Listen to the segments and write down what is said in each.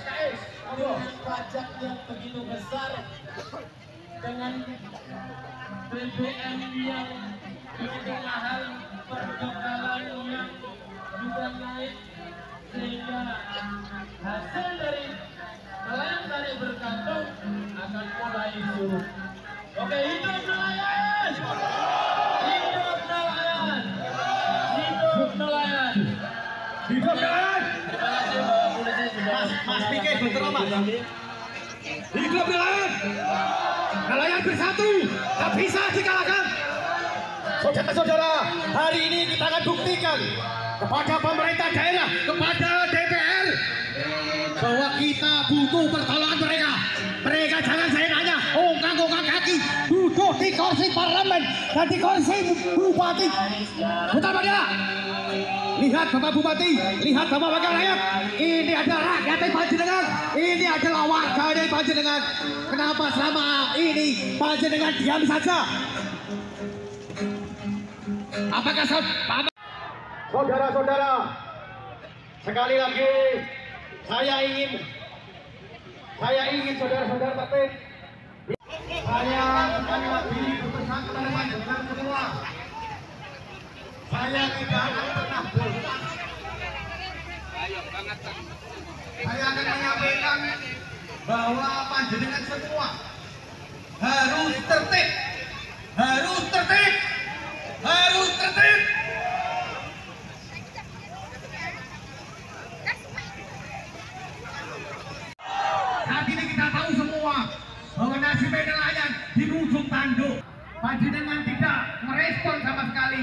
Kais, monggo. pajak begitu besar dengan BBM yang begitu mahal, perbedalan yang juga naik sehingga hasil dari bergantung akan mulai surut. Oke, hidup Hidup nelayan! Terima kasih Bapak Polisi sudah Mas, Mas Pikir, betul Mas. Hidup nelayan! Nelayan bersatu, tak bisa dikalahkan. Saudara-saudara, hari ini kita akan buktikan kepada pemerintah daerah, kepada DPR bahwa kita butuh pertolongan mereka. Mereka jangan saya nanya, ongkang-ongkang kaki, duduk di kursi parlemen dan di kursi bupati. Betul Pak? Lihat Bapak Bupati, lihat Bapak Wakil Rakyat. Ini adalah rakyat dari Panjenengan. Ini adalah warga dari Panjenengan. Kenapa selama ini Panjenengan diam saja? Apakah saudara? Saudara-saudara, sekali lagi saya ingin saya ingin saudara-saudara. Saya sekali lagi berpesan kepada panjenengan semua. Saya tidak akan pernah bosan. Saya akan menyampaikan bahwa panjenengan semua harus tertib, harus tertib, harus tertib. Saat ini kita tahu semua bahwa nasib nelayan di ujung tanduk. Panjenengan tidak merespon sama sekali.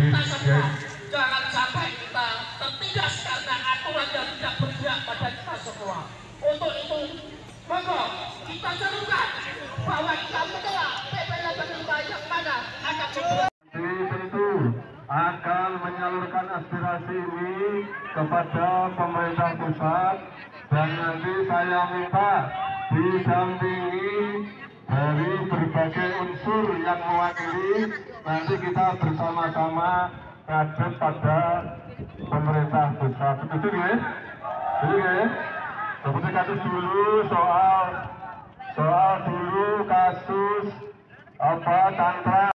kita semua jangan sampai kita tertindas karena aturan yang tidak berpihak pada kita semua. Untuk itu monggo kita serukan bahwa kita menolak PP 85 yang mana akan tentu akan menyalurkan aspirasi ini kepada pemerintah pusat dan nanti saya minta didampingi dari berbagai unsur yang mewakili nanti kita bersama-sama ngadep pada pemerintah pusat setuju ya? setuju ya? seperti kasus dulu soal soal dulu kasus apa tantra